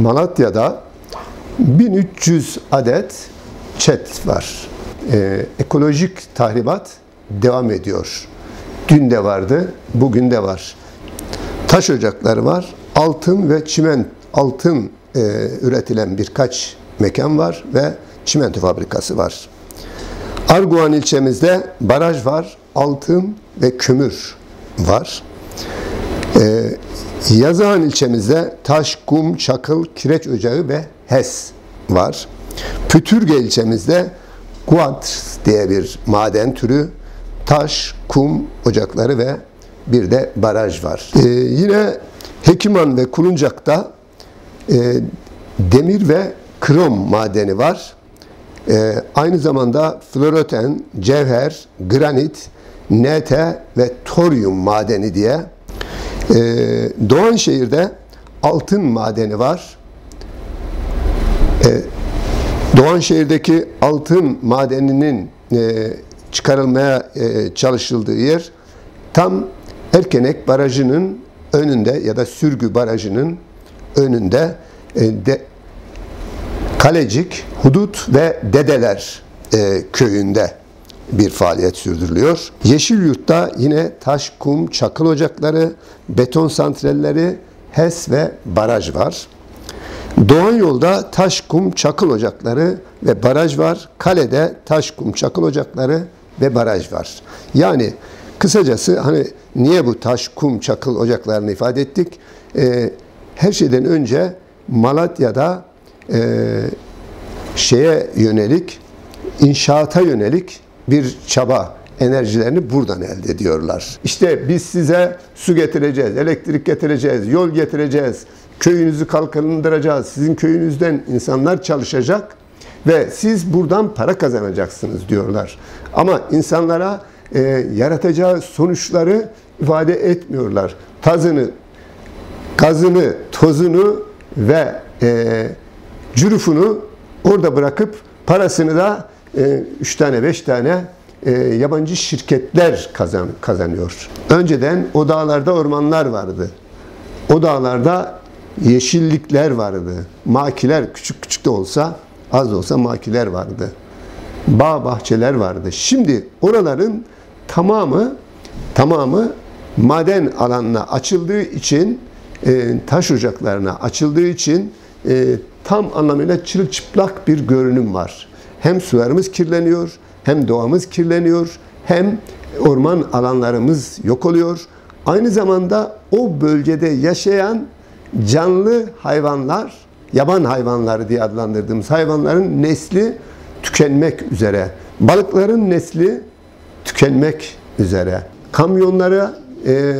Malatya'da 1300 adet çet var. Ee, ekolojik tahribat devam ediyor. Dün de vardı, bugün de var. Taş ocakları var, altın ve çimen, altın e, üretilen birkaç mekan var ve çimento fabrikası var. Arguan ilçemizde baraj var, altın ve kömür var. Ee, Yazıhan ilçemizde taş, kum, çakıl, kireç ocağı ve HES var. Pütürge ilçemizde Guat diye bir maden türü, taş, kum ocakları ve bir de baraj var. Ee, yine Hekiman ve Kuluncak'ta e, demir ve krom madeni var. E, aynı zamanda fluoroten, cevher, granit, NT ve toryum madeni diye e, Doğanşehir'de altın madeni var. E, Doğanşehir'deki altın madeninin e, çıkarılmaya e, çalışıldığı yer tam Erkenek Barajı'nın önünde ya da Sürgü Barajı'nın önünde e, de, Kalecik, Hudut ve Dedeler e, köyünde bir faaliyet sürdürülüyor. Yeşilyurt'ta yine taş, kum, çakıl ocakları, beton santralleri, HES ve baraj var. Doğan yolda taş, kum, çakıl ocakları ve baraj var. Kale'de taş, kum, çakıl ocakları ve baraj var. Yani kısacası hani niye bu taş, kum, çakıl ocaklarını ifade ettik? Ee, her şeyden önce Malatya'da e, şeye yönelik, inşaata yönelik bir çaba enerjilerini buradan elde ediyorlar. İşte biz size su getireceğiz, elektrik getireceğiz, yol getireceğiz, köyünüzü kalkındıracağız, sizin köyünüzden insanlar çalışacak ve siz buradan para kazanacaksınız diyorlar. Ama insanlara e, yaratacağı sonuçları ifade etmiyorlar. Tazını, gazını, tozunu ve e, cürufunu orada bırakıp parasını da 3 e, tane 5 tane e, yabancı şirketler kazan, kazanıyor. Önceden o dağlarda ormanlar vardı. O dağlarda yeşillikler vardı. Makiler küçük küçük de olsa az da olsa makiler vardı. Bağ bahçeler vardı. Şimdi oraların tamamı tamamı maden alanına açıldığı için e, taş ocaklarına açıldığı için tam anlamıyla çırılçıplak bir görünüm var. Hem sularımız kirleniyor, hem doğamız kirleniyor, hem orman alanlarımız yok oluyor. Aynı zamanda o bölgede yaşayan canlı hayvanlar, yaban hayvanları diye adlandırdığımız hayvanların nesli tükenmek üzere. Balıkların nesli tükenmek üzere. Kamyonlara e,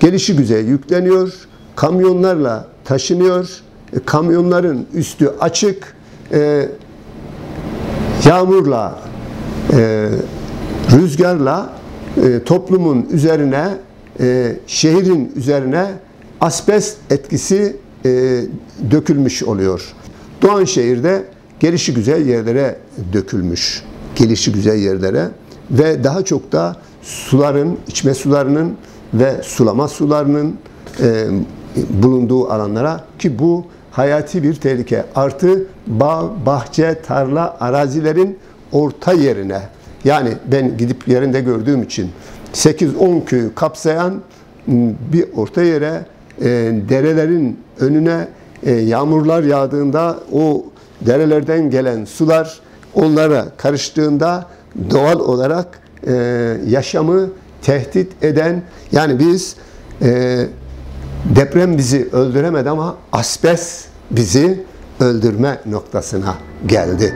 gelişi güzel yükleniyor, kamyonlarla taşınıyor, e, kamyonların üstü açık, e, yağmurla, e, rüzgarla e, toplumun üzerine, e, şehrin üzerine asbest etkisi e, dökülmüş oluyor. Doğan şehirde gelişi güzel yerlere dökülmüş. Gelişi güzel yerlere ve daha çok da suların, içme sularının ve sulama sularının e, bulunduğu alanlara ki bu hayati bir tehlike. Artı bağ, bahçe, tarla, arazilerin orta yerine yani ben gidip yerinde gördüğüm için 8-10 köyü kapsayan bir orta yere e, derelerin önüne e, yağmurlar yağdığında o derelerden gelen sular onlara karıştığında doğal olarak e, yaşamı tehdit eden yani biz e, deprem bizi öldüremedi ama asbest bizi öldürme noktasına geldi.